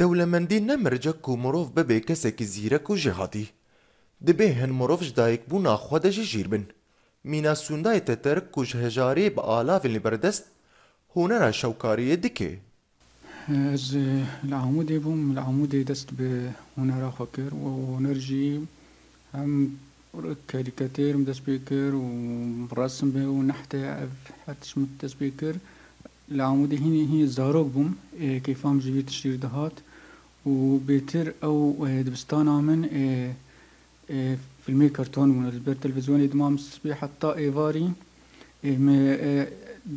دولمندی نمرجك و مروف ببه کسک زیرک و جهاتی. دبي هن مروف دايك بو ناخواده جی جیر بن. مینا تتر تترک کج بآلاف اللي آلاف لبردست را شوكاري دکه. از العمود بوم العمود دست به هنر خکر و هنرجی هم كاريكاتير به و نحته حتى شمت تسبيكر li Amûdê hînê hîn zarok bûm keyfam ji vî tişrîr dihat û bêtir ew dibistana min filmê karton bûn li ber televizyonê dimam sibê heta êvarî me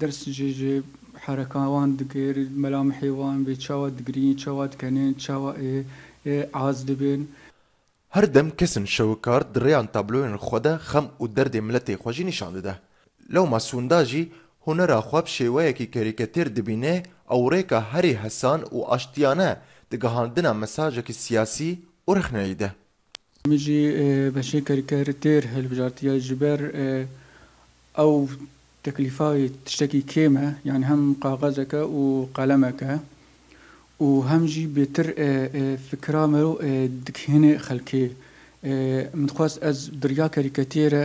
ders jê ji herekawan digir melame hêwan bê çawa digirîn çawa dikenin çawa عاز dibin هەر دەم کەسن شەوکار درێیان تابلۆێن خۆدە خەم و دەردێ ملەتی خۆژی نیشان دەدە لەو مەسووندا ژی هونەرا خواب شێوەیەکی کەریکەتر دبینێ ئەو ڕێکە هەری هەسان و ئاشتیانە دگەهاندنە مەساژێکی سیاسی و رخنەیدە. مژی بەشەی کەریکەرتێر هەلبژارتیە ژبەر ئەو تەکلیفاوی تشتێکی کێمە یان هەم قاغەزەکە و قەلەمەکە و هەمژی بێتر فکرامە و دکهێنێ خەلکێ. منخواست ئەس دریا کەریکەتێرە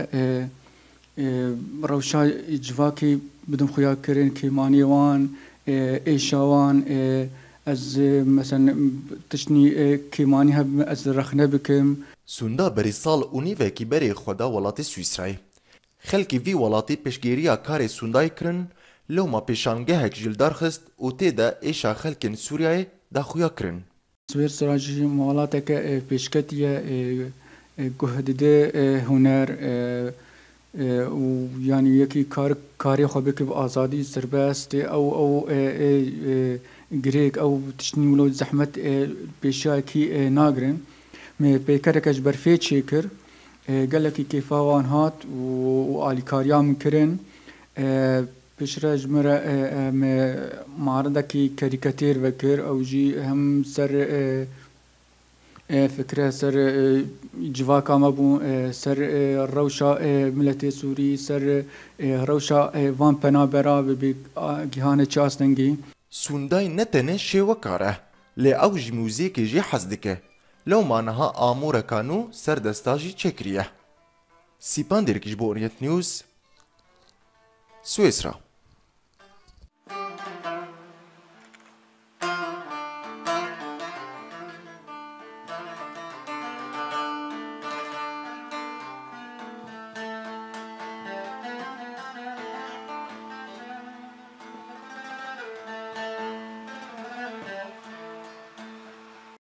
روشا جواکی بدم خویا کرین که مانیوان ایشاوان از مثلا تشنی کیمانی هم از رخنه بکم سوندا بری سال اونی وکی بری خدا ولات سویسرای خلکی وی ولاتی پیشگیریا کار سوندای کرن لو ما پیشانگهک جلدار خست او تی دا ایشا خلکن سوریای دا خویا کرن سویر سراجی موالاتا که پیشکتیه گهدده هنر و یعنی یکی کار کاری خو بکب آزادی سربست او او گریک او تشنی ولو زحمت پیشا کی ناگرن می پیکر کج برفی چیکر گلکی کیفاوان هات و آلیکاریام کرن پیشرج مرا معرض کی کاریکاتیر وکر او جی هم سر فکره سر جواکا ما بون سر روشا ملت سوری سر روشا وان پنابرا و بی گیهان چاستنگی سوندای نتنه شوکاره لی او جی موزیکی جی حزدکه لو مانها آمورکانو سر دستاجی چکریه سیپان درکش بوریت نیوز سویسرا